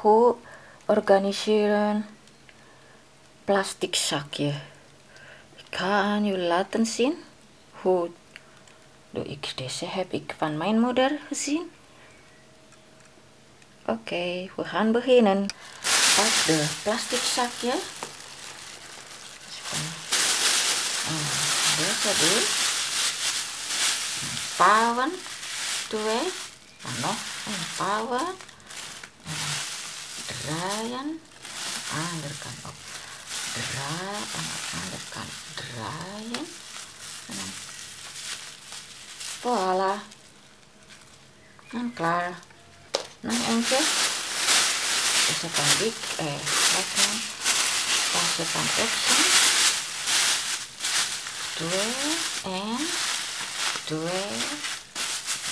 Hoe organiseren plastic. Ik ga aan jullie laten zien hoe doe ik deze heb ik van mijn moeder gezien. Oké, we gaan beginnen. Pak de plastic zakje. Deze dulu. Pawan twee. Dan nog een pawan. Aan de andere kant draaien. En dan Voilà. En klaar. Nog eentje. Is dik? Eh, lekker. Pas het dan opzien. Twee en twee.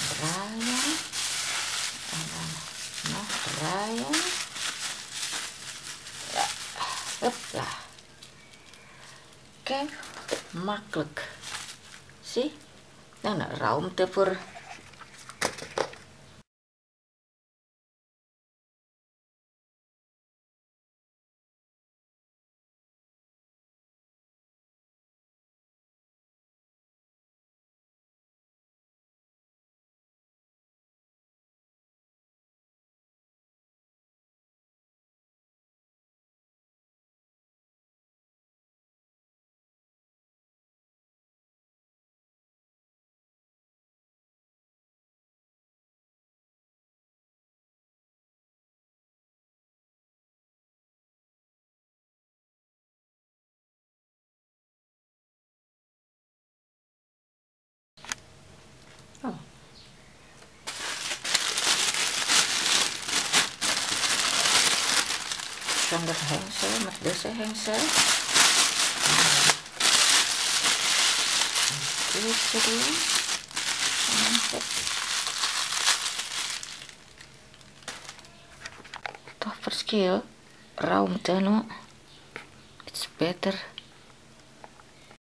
Draaien. En dan nog draaien. Hopla. Kijk, makkelijk. Zie? Dan een ruimte voor Zonder hengsel, met deze hengsel. Een keertje doen. En dan Toch verschil. Ruimte, no? It's better.